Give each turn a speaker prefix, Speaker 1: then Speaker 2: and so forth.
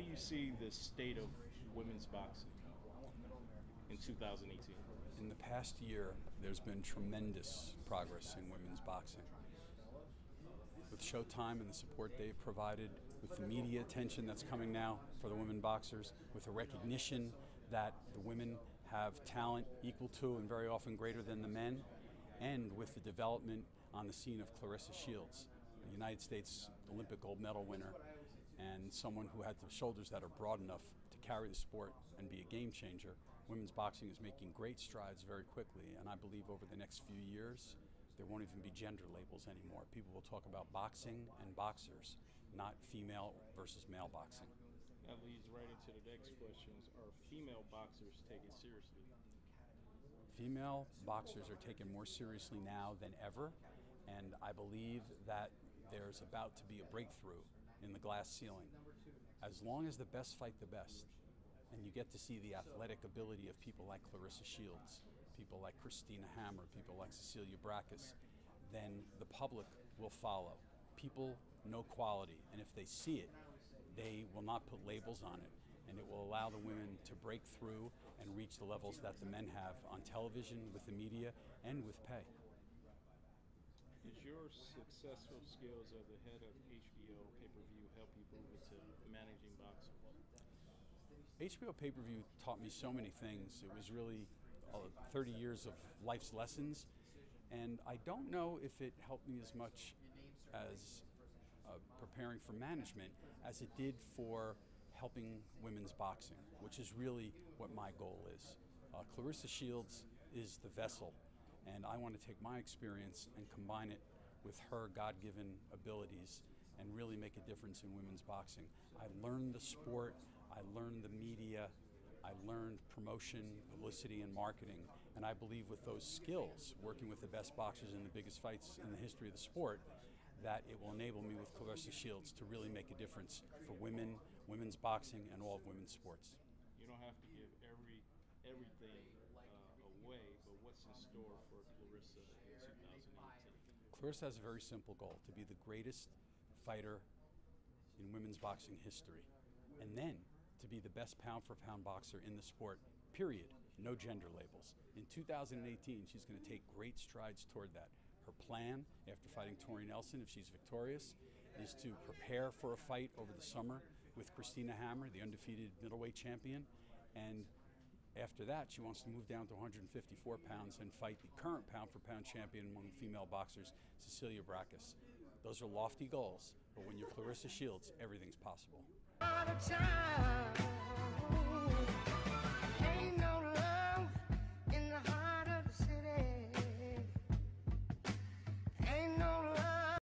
Speaker 1: do you see the state of women's boxing in 2018?
Speaker 2: In the past year, there's been tremendous progress in women's boxing. With Showtime and the support they've provided, with the media attention that's coming now for the women boxers, with the recognition that the women have talent equal to and very often greater than the men, and with the development on the scene of Claressa Shields, the United States Olympic gold medal winner, and someone who had the shoulders that are broad enough to carry the sport and be a game changer. Women's boxing is making great strides very quickly, and I believe over the next few years, there won't even be gender labels anymore. People will talk about boxing and boxers, not female versus male boxing.
Speaker 1: That leads right into the next questions. Are female boxers taken seriously?
Speaker 2: Female boxers are taken more seriously now than ever, and I believe that there's about to be a breakthrough in the glass ceiling. As long as the best fight the best, and you get to see the athletic ability of people like Claressa Shields, people like Christina Hammer, people like Cecilia Brækhus, then the public will follow. People know quality, and if they see it, they will not put labels on it. And it will allow the women to break through and reach the levels that the men have on television, with the media, and with pay.
Speaker 1: Successful skills as the head of HBO pay per view help you move into managing?
Speaker 2: HBO pay per view taught me so many things. It was really uh, 30 years of life's lessons. And I don't know if it helped me as much as uh, preparing for management as it did for helping women's boxing, which is really what my goal is. Uh, Claressa Shields is the vessel and I want to take my experience and combine it with her God given abilities and really make a difference in women's boxing. I learned the sport, I learned the media, I learned promotion, publicity, and marketing. And I believe with those skills, working with the best boxers in the biggest fights in the history of the sport, that it will enable me with Claressa Shields to really make a difference for women, women's boxing, and all of women's sports.
Speaker 1: You don't have to give every everything uh, away, but what's in store for Claressa in 2018?
Speaker 2: Claressa has a very simple goal to be the greatest fighter in women's boxing history, and then to be the best pound for pound boxer in the sport, period. No gender labels. In 2018, she's going to take great strides toward that. Her plan, after fighting Tori Nelson, if she's victorious, is to prepare for a fight over the summer with Christina Hammer, the undefeated middleweight champion, and after that, she wants to move down to 154 pounds and fight the current pound for pound champion among female boxers, Cecilia Brækhus. Those are lofty goals, but when you're Claressa Shields, everything's possible.